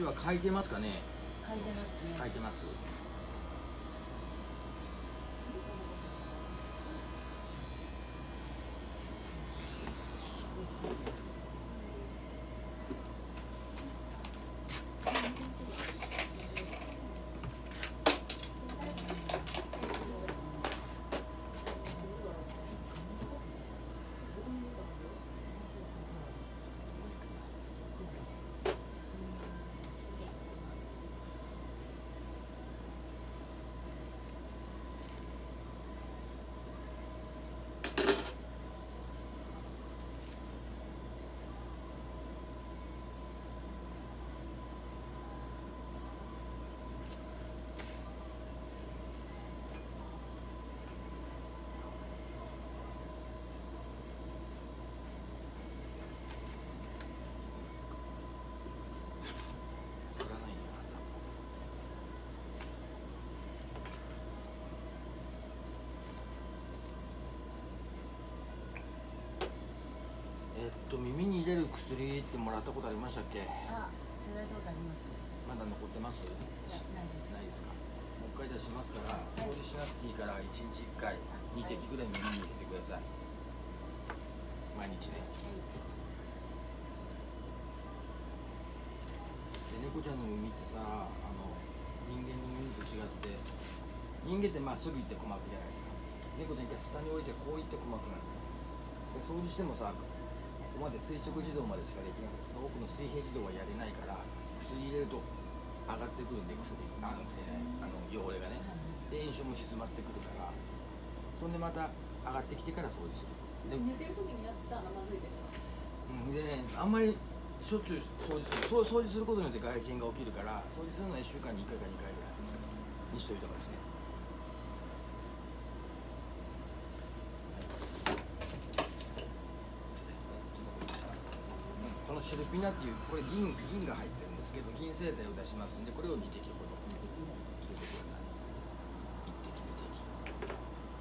手話書いてますかね？書いてますね。書いてます耳に入れる薬ってもらったことありましたっけ？あいただいたことあります。まだ残ってます？ないです。ないですか？もう一回出しますからい。掃除しなくていいから1日1回2滴ぐらい耳に入れてください。毎日ね。で猫ちゃんの耳ってさあの人間の耳と違って人間ってまっすぐ行って鼓膜じゃないですか。猫ちゃん一回下に置いてこういって鼓膜なんですよ。で掃除してもさここまで垂直自動までしかできなくてその奥の水平自動はやれないから薬入れると上がってくるんで薬。あの薬ねあの汚れがね。で炎症も静まってくるからそんでまた上がってきてから掃除する。で寝てる時にやったらまずいですかうん、でね、あんまりしょっちゅう掃除する。そう掃除することによって外腎が起きるから掃除するのは1週間に1回か2回ぐらいにしといた方がいいですねこのシルピナっていうこれ銀銀が入ってるん。ですけど銀製剤を出しますんでこれを2滴ほど入れてください1滴2滴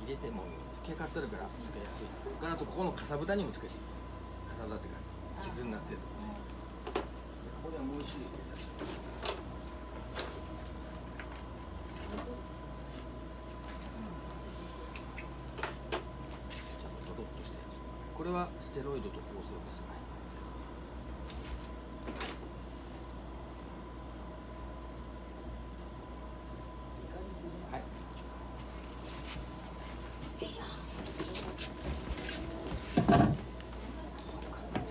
入れても毛かってるからつけやすいからあとここのかさぶたにもつけていいかさぶたっていうか傷になってるとこねここではもう一種類入れさせてこれはステロイドと抗生物質が入ってますけどはいち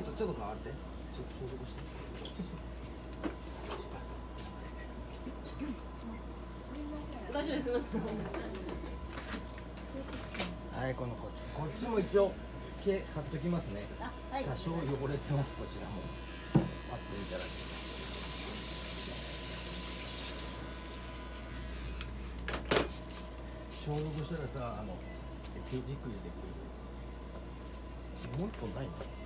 ょっとちょっと変わってちょ消毒して大丈夫です はいこのこっち。こっちも一応毛買っときますね。あはい。多少汚れてますこちらも。パッといただき消毒したらさあのエキューティック入れてくれる。もう一本ないの？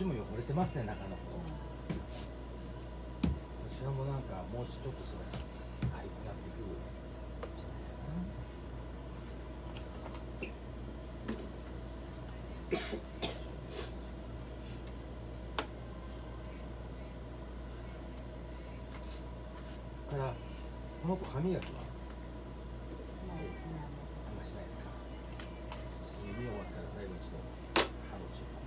ちも汚れてますね中の方。こちらもなんかもうちょっとそれかゆくなってくるんじゃないかなからこの子歯磨きはしないですねあんましないですかちょっと指終わったら最後にちょっと歯のチェック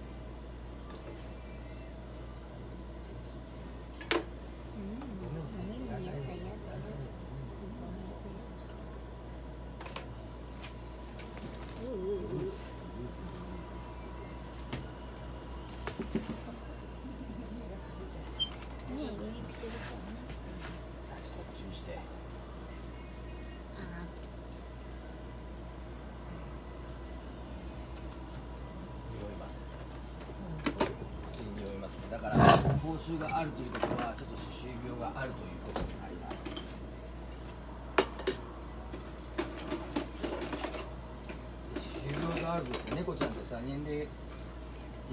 ねえ、指ピクルからね。さあちょっとこっちにして口臭があるということはちょっと歯周病があるということになります。歯周病があるとです猫ちゃんってさ年齢い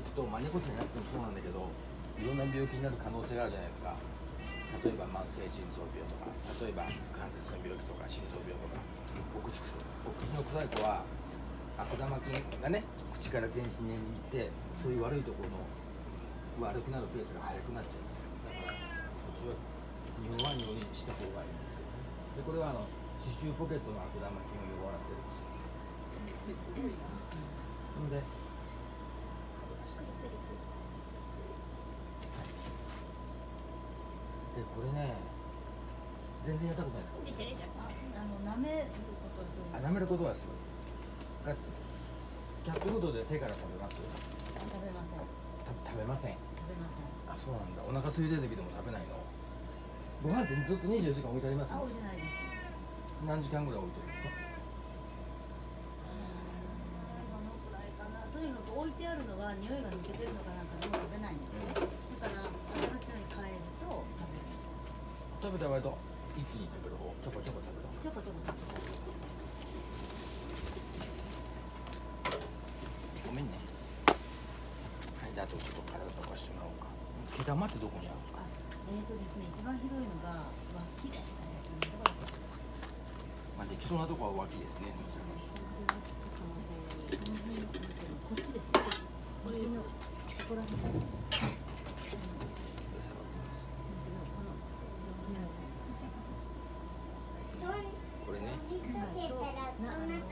くと、まあ、猫ちゃんじゃなくてもそうなんだけどいろんな病気になる可能性があるじゃないですか。例えば慢性腎臓病とか例えば関節の病気とか心臓病とかお口お口の臭い子は悪玉菌がね口から全身に行ってそういう悪いところの悪くなるペースが速くなっちゃいますだからそっちは日本は匂いした方がいいんですけどねでこれはあの歯周ポケットの悪玉菌を弱らせる薬すごいな。ほんででこれね全然やったことないですかあの舐めることはするあ舐めることはするキャットフードで手から食べます食べません食べませんべません。あそうなんだ。お腹空いてる時でも食べないの？ご飯ってずっと24時間置いてありますあ置いてないです何時間ぐらい置いてるんらいかな。とにかく置いてあるのは匂いが抜けてるのかなんかでも食べないんですね、だから新しいのに変えると食べる。食べた割と一気に食べる方？ちょこちょこ食べる方？ちょこちょこ食べる。ごめんねはいで。あとちょっと体とかしてもらおうか毛玉ってどこにあるあえーとで。すね一番ひどいのが脇だったやつのところだったまあで。きそうなとこは脇で。すねこっちで。すねこれのここら辺で。すねこれね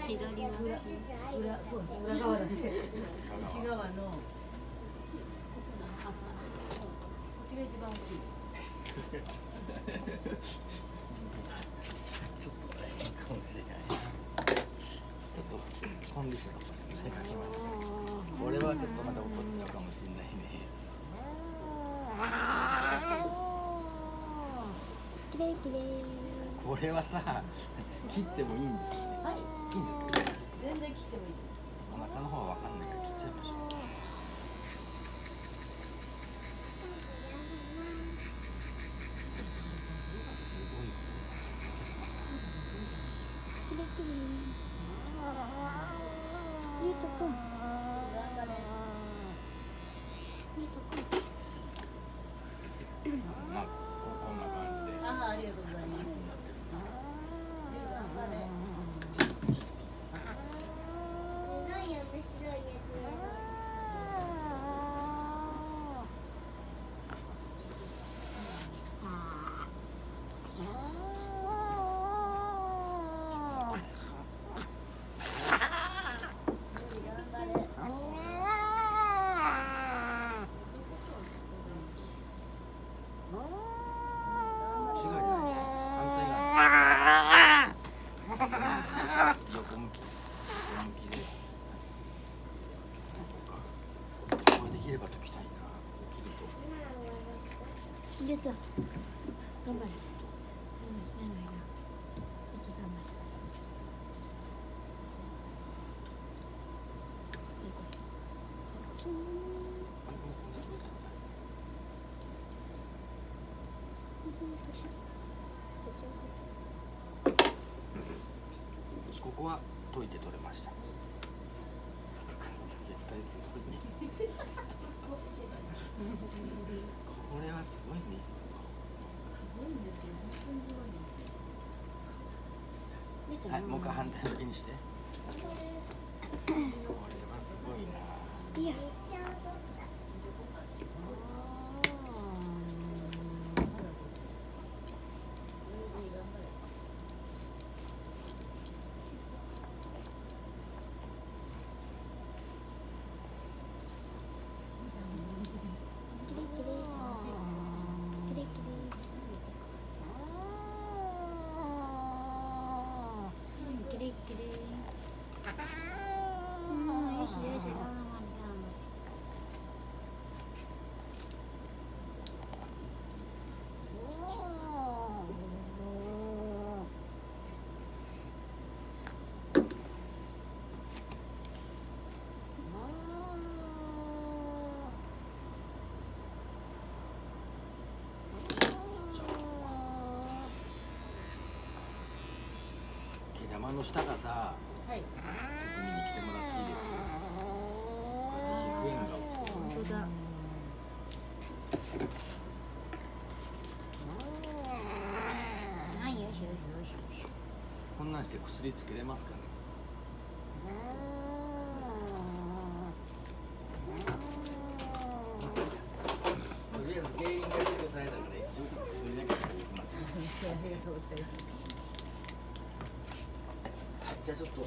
左裏裏そうで。す裏側で。す内側のこっちが一番大きいですちょっと大変かもしれな。いちょっとコンディションを手かけますこれはちょっとまた怒っちゃうかもしれな。いねきれいきれいこれはさ切ってもいいんですよねはいいいんですよね全然切ってもいいですお腹の方は分かんな。いから切っちゃいましょう Oh. ここは解いて取れました絶対すごいねこれはすごいねちょっとはい、もう一回反対向きにして。これはすごいな。いやきれいきれいきれいきれいうんきれいきれい。うんよしよし山の下がさはい。ちょっと見に来てもらっていいですか？皮膚炎が本当だ。はいよしよしよしよし。こんなんして薬つけれますかね？とりあえず原因がされたので一応ちょっと薬だけつけていきます。ありがとうございます。はいじゃあちょっと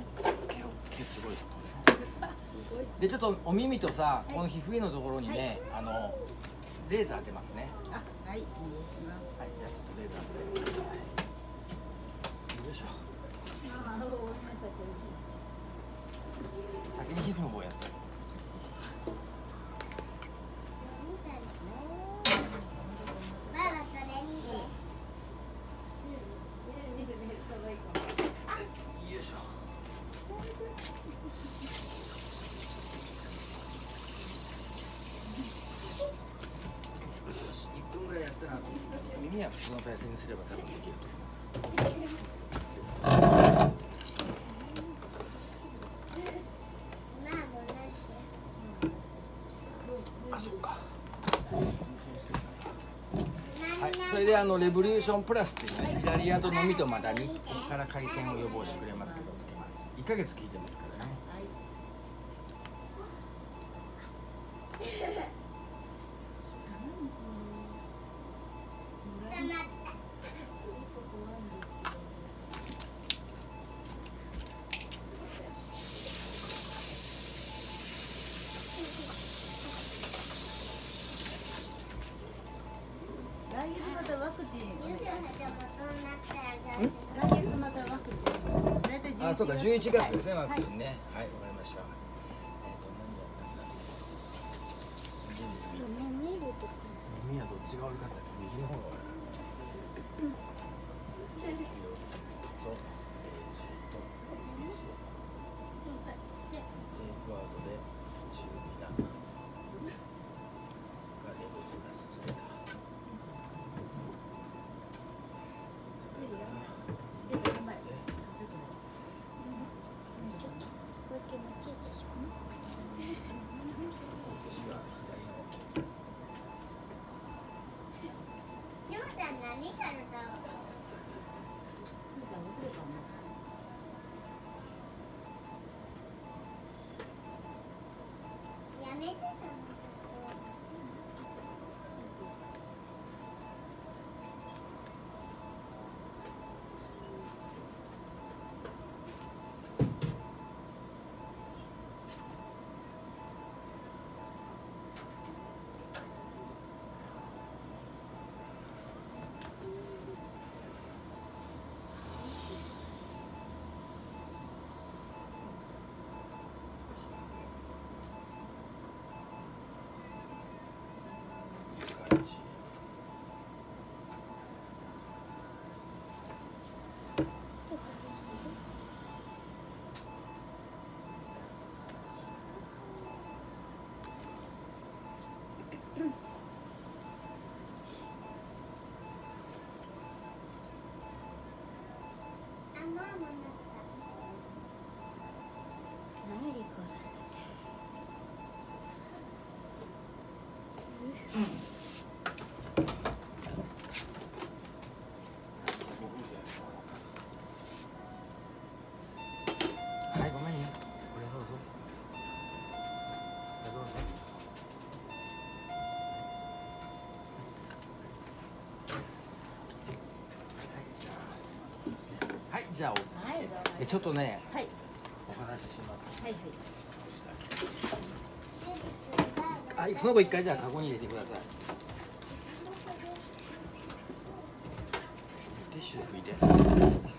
毛を毛すごいですでちょっとお耳とさこの皮膚炎のところにね、あのレーザー当てますね。あはいお願いします。はいじゃあちょっとレーザー当ててください。よいしょ。先に皮膚の方やって体勢にすれば多分できると思う。そっか。なはい。それであのレボリューションプラスっていうね左足とのみと股にここから回線を予防してくれますけどつけます。1ヶ月効いてそうか11月ですねワはいクチンねはいわ、かりました。えっ、と何やったんだ耳はどっちが悪かった右の方やめて。じゃあ。はい、ちょっとね、はいお話しします。はいはいはい、その子一回じゃあカゴに入れてください。ティッシュで拭いて。